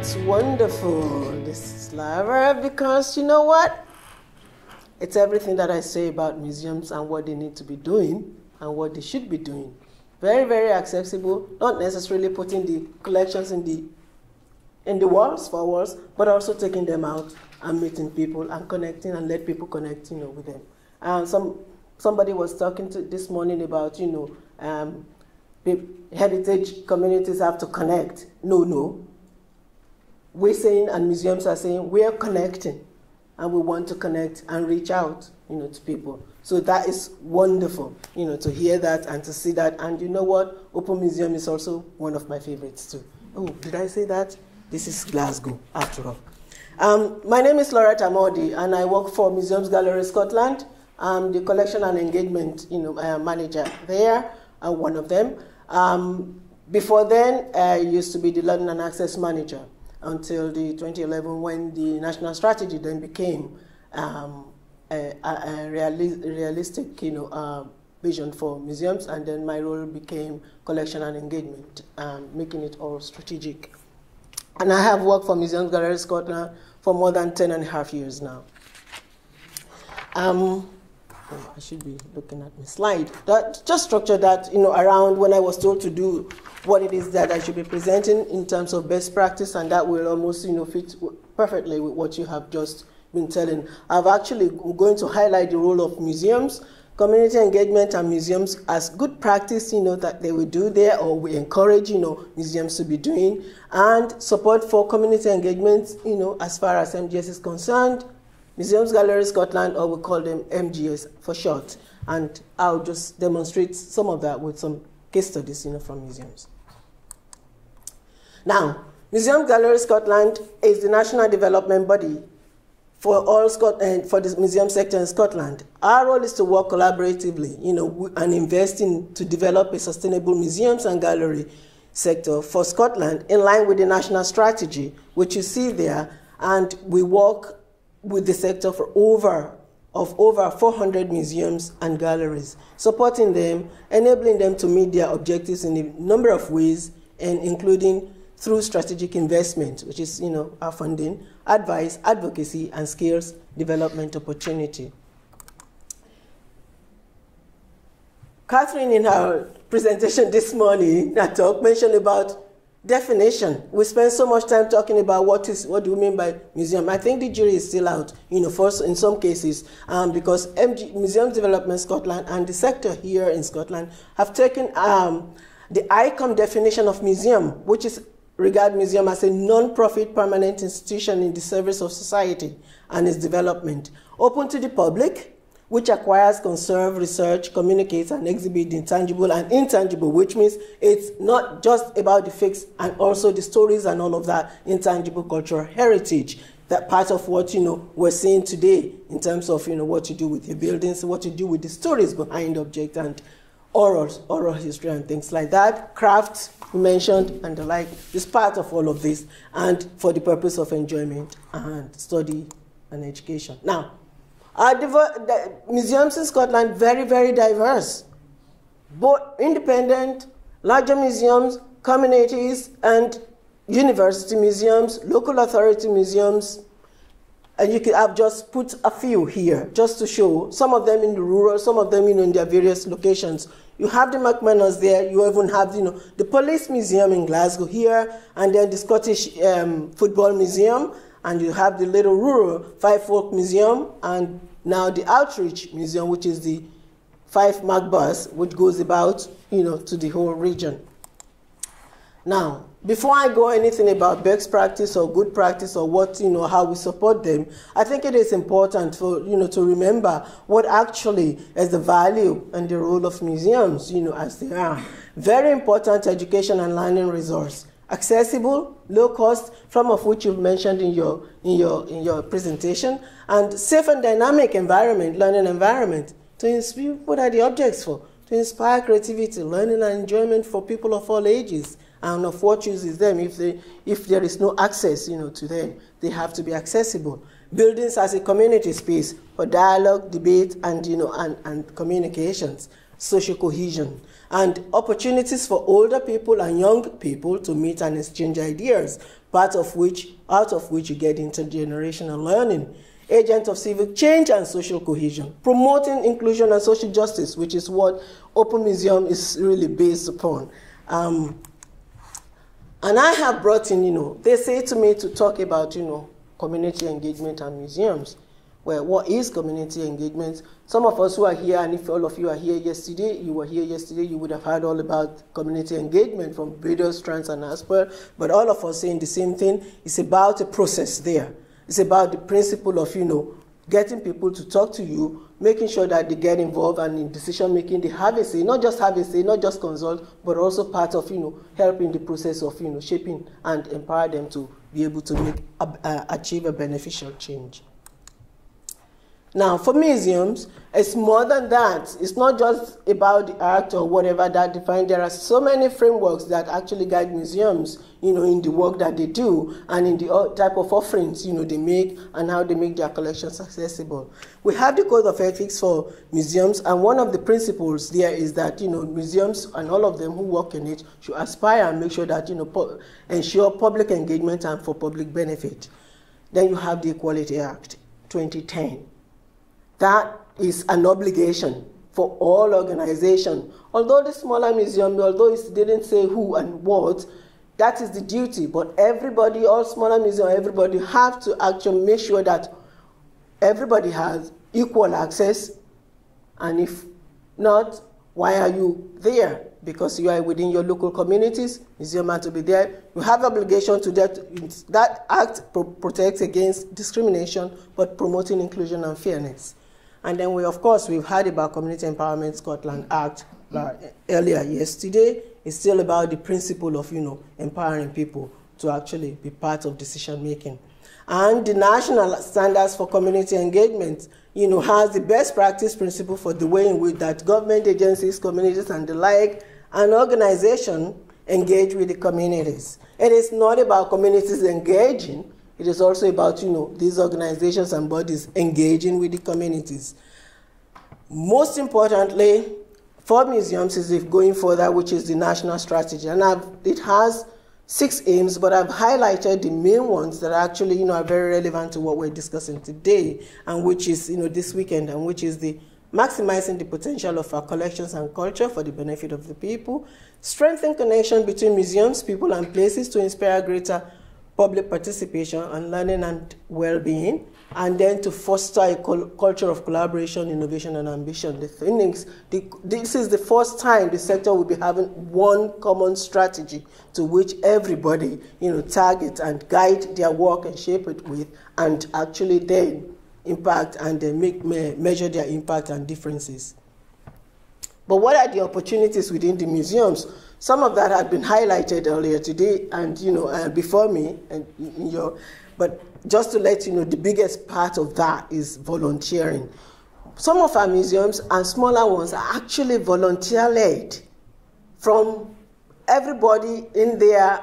That's wonderful, this Lara, because you know what? It's everything that I say about museums and what they need to be doing and what they should be doing. Very, very accessible, not necessarily putting the collections in the in the walls for walls, but also taking them out and meeting people and connecting and let people connect, you know, with them. And some somebody was talking to this morning about, you know, um, heritage communities have to connect. No, no. We're saying, and museums are saying, we're connecting, and we want to connect and reach out, you know, to people. So that is wonderful, you know, to hear that and to see that. And you know what? Open Museum is also one of my favorites too. Oh, did I say that? This is Glasgow, after all. Um, my name is Loretta Mordi, and I work for Museums Gallery Scotland. I'm the collection and engagement you know, uh, manager there, uh, one of them. Um, before then, I used to be the London and Access manager until the 2011 when the national strategy then became um, a, a, a reali realistic you know, uh, vision for museums, and then my role became collection and engagement, um, making it all strategic. And I have worked for Museums Gallery Scotland for more than 10 and a half years now. Um, I should be looking at my slide. That just structure that you know around when I was told to do what it is that I should be presenting in terms of best practice, and that will almost you know fit perfectly with what you have just been telling. I've actually going to highlight the role of museums, community engagement, and museums as good practice. You know that they will do there, or we encourage you know museums to be doing, and support for community engagement. You know as far as MGS is concerned Museums Gallery Scotland, or we call them MGS for short. And I'll just demonstrate some of that with some case studies you know, from museums. Now, Museum Gallery Scotland is the national development body for all Scotland, eh, for the museum sector in Scotland. Our role is to work collaboratively, you know, and invest in to develop a sustainable museums and gallery sector for Scotland in line with the national strategy, which you see there. And we work with the sector for over of over 400 museums and galleries, supporting them, enabling them to meet their objectives in a number of ways, and including through strategic investment, which is you know our funding, advice, advocacy, and skills development opportunity. Catherine, in her presentation this morning, that talk mentioned about definition. We spend so much time talking about what is what do we mean by museum. I think the jury is still out, you know, first in some cases, um, because MG, Museum Development Scotland and the sector here in Scotland have taken um, the ICOM definition of museum, which is regard museum as a non-profit permanent institution in the service of society and its development, open to the public, which acquires, conserves, research, communicates, and exhibits intangible and intangible, which means it's not just about the fixed and also the stories and all of that intangible cultural heritage. That part of what you know we're seeing today in terms of you know what you do with your buildings, what you do with the stories behind object and oral, oral history and things like that. Crafts we mentioned and the like is part of all of this, and for the purpose of enjoyment and study and education. Now, are the museums in Scotland very, very diverse. Both independent, larger museums, communities, and university museums, local authority museums, and you could have just put a few here just to show some of them in the rural, some of them you know, in their various locations. You have the McManus there, you even have you know, the Police Museum in Glasgow here, and then the Scottish um, Football Museum, and you have the little rural Fife Folk Museum, and now the Outreach Museum, which is the five mark bus, which goes about, you know, to the whole region. Now, before I go anything about best practice or good practice or what, you know, how we support them, I think it is important for, you know, to remember what actually is the value and the role of museums, you know, as they are. Very important education and learning resource accessible, low cost, some of which you've mentioned in your, in your, in your presentation, and safe and dynamic environment, learning environment, to inspire, what are the objects for? To inspire creativity, learning and enjoyment for people of all ages, and of what uses them. If, they, if there is no access you know, to them, they have to be accessible. Buildings as a community space for dialogue, debate, and, you know, and, and communications social cohesion and opportunities for older people and young people to meet and exchange ideas, part of which, out of which you get intergenerational learning, agent of civic change and social cohesion, promoting inclusion and social justice, which is what Open Museum is really based upon. Um, and I have brought in, you know, they say to me to talk about, you know, community engagement and museums. Well, what is community engagement? Some of us who are here, and if all of you are here yesterday, you were here yesterday, you would have heard all about community engagement from various strands and aspects, but all of us saying the same thing. It's about a process there. It's about the principle of, you know, getting people to talk to you, making sure that they get involved and in decision making, they have a say, not just have a say, not just consult, but also part of, you know, helping the process of, you know, shaping and empower them to be able to make, uh, achieve a beneficial change. Now, for museums, it's more than that. It's not just about the art or whatever that define. There are so many frameworks that actually guide museums, you know, in the work that they do and in the type of offerings, you know, they make and how they make their collections accessible. We have the code of ethics for museums, and one of the principles there is that, you know, museums and all of them who work in it should aspire and make sure that, you know, ensure public engagement and for public benefit. Then you have the Equality Act 2010 that is an obligation for all organizations. Although the smaller museum, although it didn't say who and what, that is the duty. But everybody, all smaller museums, everybody have to actually make sure that everybody has equal access. And if not, why are you there? Because you are within your local communities, museum have to be there. You have obligation to that. That act protects against discrimination, but promoting inclusion and fairness. And then we, of course, we've heard about Community Empowerment Scotland Act uh, earlier yesterday. It's still about the principle of, you know, empowering people to actually be part of decision making. And the national standards for community engagement, you know, has the best practice principle for the way in which that government agencies, communities, and the like, and organization engage with the communities. It is not about communities engaging, it is also about, you know, these organizations and bodies engaging with the communities. Most importantly, for museums is if going further, which is the national strategy. And I've, it has six aims, but I've highlighted the main ones that actually, you know, are very relevant to what we're discussing today, and which is, you know, this weekend, and which is the maximizing the potential of our collections and culture for the benefit of the people, strengthen connection between museums, people, and places to inspire greater public participation and learning and well-being, and then to foster a culture of collaboration, innovation, and ambition. The thing is, the, this is the first time the sector will be having one common strategy to which everybody, you know, target and guide their work and shape it with, and actually then impact and then make measure their impact and differences. But what are the opportunities within the museums? Some of that had been highlighted earlier today and, you know, uh, before me, and your, but just to let you know, the biggest part of that is volunteering. Some of our museums and smaller ones are actually volunteer-led from everybody in there,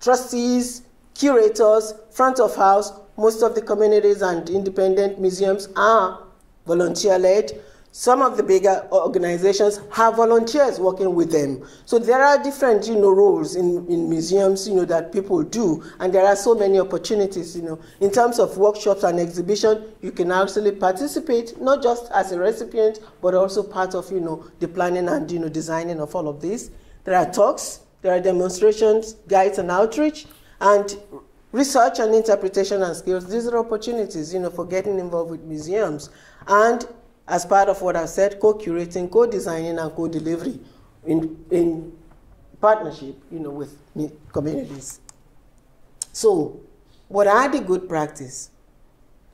trustees, curators, front of house, most of the communities and independent museums are volunteer-led. Some of the bigger organizations have volunteers working with them. So there are different, you know, roles in, in museums, you know, that people do. And there are so many opportunities, you know. In terms of workshops and exhibition, you can actually participate, not just as a recipient, but also part of, you know, the planning and, you know, designing of all of this. There are talks, there are demonstrations, guides and outreach, and research and interpretation and skills. These are opportunities, you know, for getting involved with museums. And as part of what I said, co-curating, co-designing, and co-delivery in, in partnership, you know, with communities. So, what are the good practice?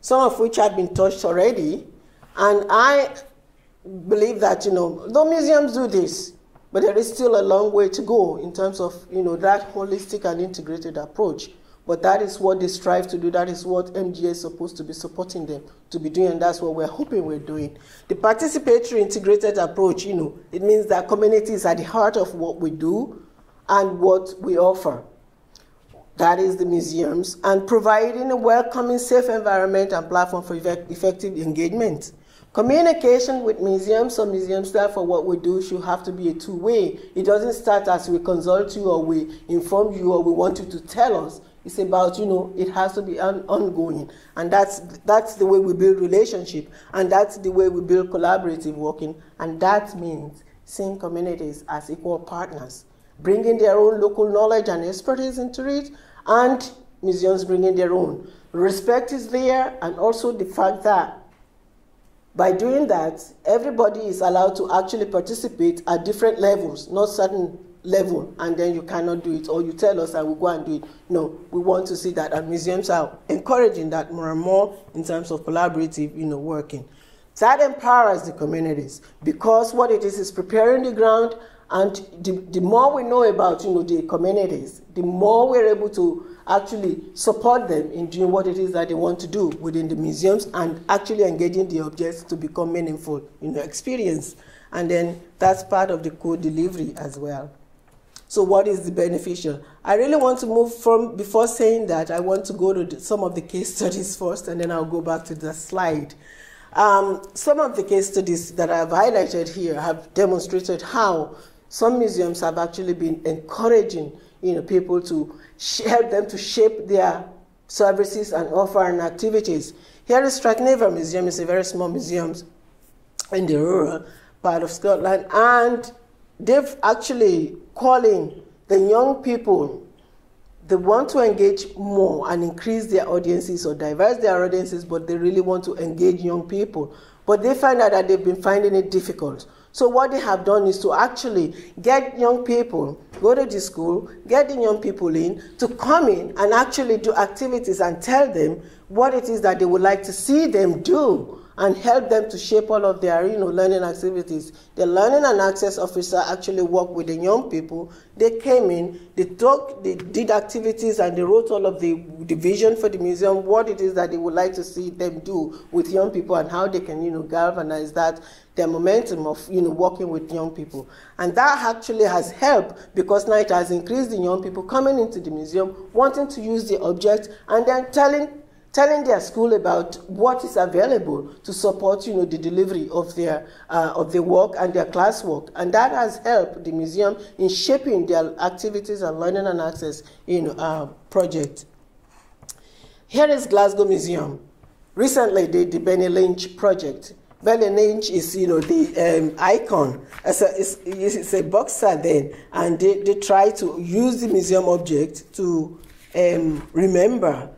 Some of which have been touched already, and I believe that, you know, though museums do this, but there is still a long way to go in terms of, you know, that holistic and integrated approach. But that is what they strive to do. That is what MGA is supposed to be supporting them to be doing, and that's what we're hoping we're doing. The participatory integrated approach, you know, it means that community is at the heart of what we do and what we offer. That is the museums, and providing a welcoming, safe environment and platform for effective engagement. Communication with museums or museum staff for what we do should have to be a two-way. It doesn't start as we consult you or we inform you or we want you to tell us. It's about, you know, it has to be on, ongoing. And that's, that's the way we build relationship. And that's the way we build collaborative working. And that means seeing communities as equal partners, bringing their own local knowledge and expertise into it, and museums bringing their own. Respect is there, and also the fact that by doing that, everybody is allowed to actually participate at different levels, not certain level, and then you cannot do it, or you tell us and we go and do it. No, we want to see that, and museums are encouraging that more and more in terms of collaborative, you know, working. That empowers the communities because what it is is preparing the ground, and the, the more we know about, you know, the communities, the more we're able to actually support them in doing what it is that they want to do within the museums and actually engaging the objects to become meaningful, you know, experience. And then that's part of the code delivery as well. So what is the beneficial? I really want to move from, before saying that, I want to go to some of the case studies first, and then I'll go back to the slide. Um, some of the case studies that I've highlighted here have demonstrated how some museums have actually been encouraging you know, people to help them to shape their services and offering activities. Here is Strathnaver Museum. It's a very small museum in the rural part of Scotland, and they've actually calling the young people they want to engage more and increase their audiences or diverse their audiences, but they really want to engage young people. But they find out that they've been finding it difficult. So what they have done is to actually get young people, go to the school, get the young people in, to come in and actually do activities and tell them what it is that they would like to see them do and help them to shape all of their you know, learning activities. The learning and access officer actually worked with the young people. They came in, they talked, they did activities, and they wrote all of the, the vision for the museum, what it is that they would like to see them do with young people and how they can you know, galvanize that, their momentum of you know, working with young people. And that actually has helped because now it has increased the young people coming into the museum, wanting to use the object, and then telling telling their school about what is available to support you know, the delivery of their, uh, of their work and their classwork. And that has helped the museum in shaping their activities and learning and access in uh, project. Here is Glasgow Museum. Recently, they did the Benny Lynch project. Benny Lynch is, you know, the um, icon. It's a, it's, it's a boxer then, and they, they try to use the museum object to um, remember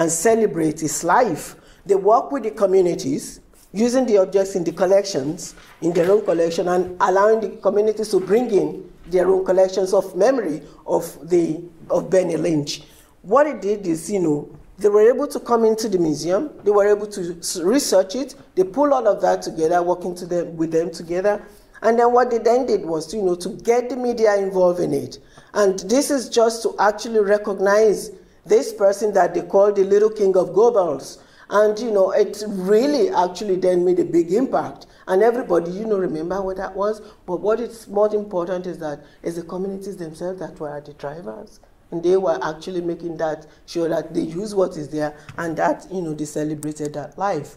and celebrate his life. They work with the communities, using the objects in the collections, in their own collection, and allowing the communities to bring in their own collections of memory of, the, of Benny Lynch. What it did is, you know, they were able to come into the museum, they were able to research it, they pull all of that together, working to them, with them together, and then what they then did was, you know, to get the media involved in it. And this is just to actually recognize this person that they called the little king of Gorbals. And, you know, it really actually then made a big impact. And everybody, you know, remember what that was. But what is more important is that it's the communities themselves that were the drivers. And they were actually making that sure that they use what is there and that, you know, they celebrated that life.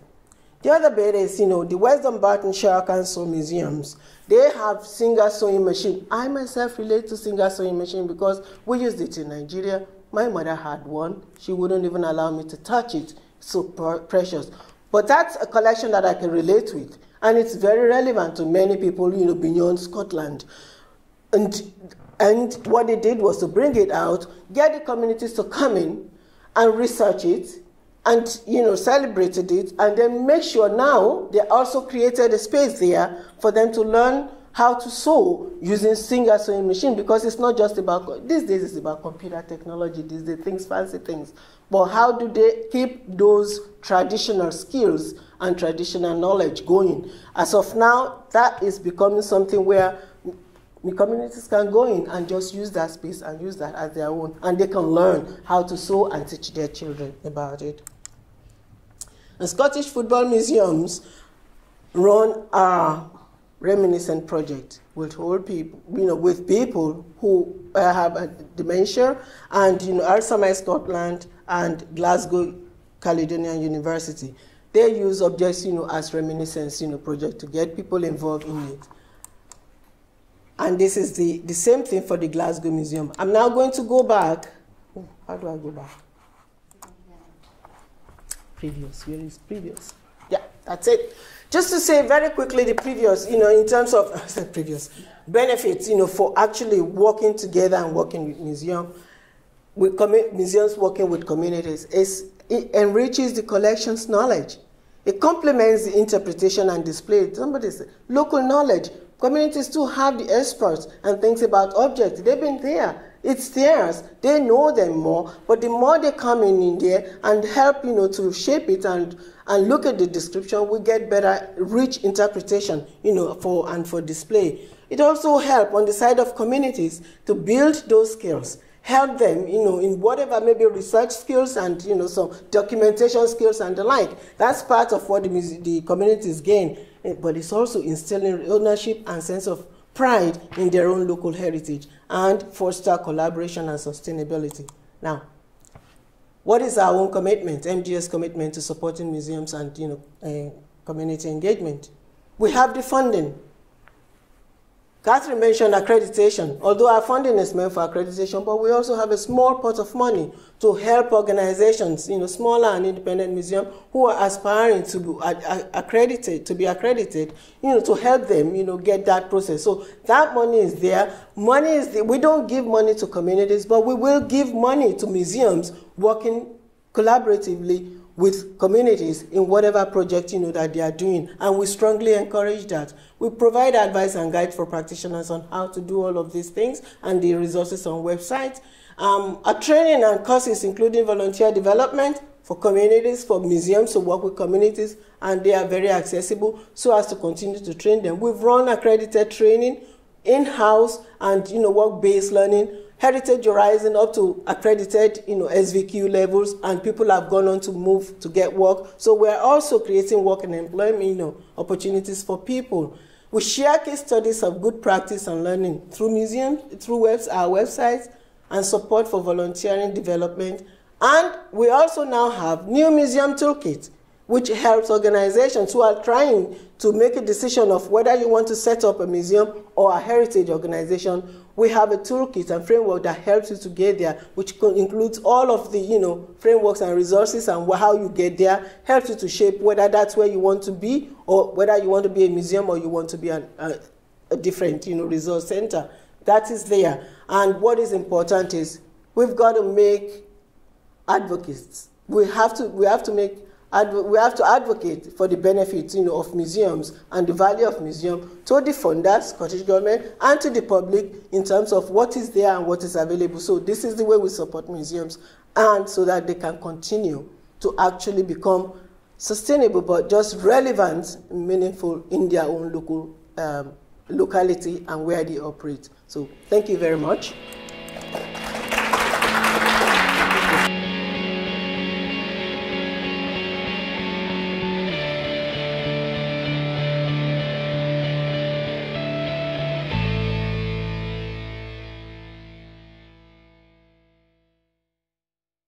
The other bit is, you know, the West Dunbartonshire Council Museums. They have Singer sewing machine. I myself relate to Singer sewing machine because we used it in Nigeria. My mother had one. She wouldn't even allow me to touch it. So precious. But that's a collection that I can relate with. And it's very relevant to many people, you know, beyond Scotland. And, and what they did was to bring it out, get the communities to come in and research it, and you know celebrated it and then make sure now they also created a space there for them to learn how to sew using Singer sewing machine because it's not just about these days it's about computer technology these days things fancy things. But how do they keep those traditional skills and traditional knowledge going? As of now that is becoming something where the communities can go in and just use that space and use that as their own and they can learn how to sew and teach their children about it. And Scottish football museums run a reminiscent project with old people, you know, with people who uh, have dementia, and you know, Alzheimer's Scotland and Glasgow Caledonian University. they use objects, you know, as reminiscence, you know, project to get people involved in it. And this is the, the same thing for the Glasgow Museum. I'm now going to go back. Oh, how do I go back? Previous, where is previous? That's it. Just to say very quickly the previous, you know, in terms of previous benefits, you know, for actually working together and working with museum, with museums working with communities, is it enriches the collection's knowledge. It complements the interpretation and display. Somebody said, local knowledge. Communities too have the experts and things about objects. They've been there. It's theirs. They know them more. But the more they come in, in there and help, you know, to shape it and, and look at the description, we get better, rich interpretation, you know, for and for display. It also helps on the side of communities to build those skills help them, you know, in whatever maybe research skills and, you know, some documentation skills and the like. That's part of what the, the communities gain. Eh, but it's also instilling ownership and sense of pride in their own local heritage and foster collaboration and sustainability. Now, what is our own commitment, MGS commitment to supporting museums and, you know, uh, community engagement? We have the funding Catherine mentioned accreditation. Although our funding is meant for accreditation, but we also have a small pot of money to help organizations, you know, smaller and independent museums who are aspiring to be accredited, to be accredited, you know, to help them, you know, get that process. So that money is there. Money is. We don't give money to communities, but we will give money to museums working collaboratively with communities in whatever project you know that they are doing. And we strongly encourage that. We provide advice and guide for practitioners on how to do all of these things and the resources on website um, our training and courses including volunteer development for communities for museums to work with communities and they are very accessible so as to continue to train them. We've run accredited training in-house and you know work-based learning Heritage Horizon up to accredited, you know, SVQ levels, and people have gone on to move to get work. So we're also creating work and employment, you know, opportunities for people. We share case studies of good practice and learning through museums, through webs, our websites, and support for volunteering development. And we also now have new museum toolkit, which helps organizations who are trying to make a decision of whether you want to set up a museum or a heritage organization we have a toolkit and framework that helps you to get there, which includes all of the you know frameworks and resources and how you get there, helps you to shape whether that's where you want to be or whether you want to be a museum or you want to be an, a, a different you know resource center. That is there. And what is important is we've got to make advocates. We have to we have to make we have to advocate for the benefits you know, of museums and the value of museums to the funders, Scottish Government, and to the public in terms of what is there and what is available. So this is the way we support museums, and so that they can continue to actually become sustainable, but just relevant, meaningful in their own local um, locality and where they operate. So thank you very much.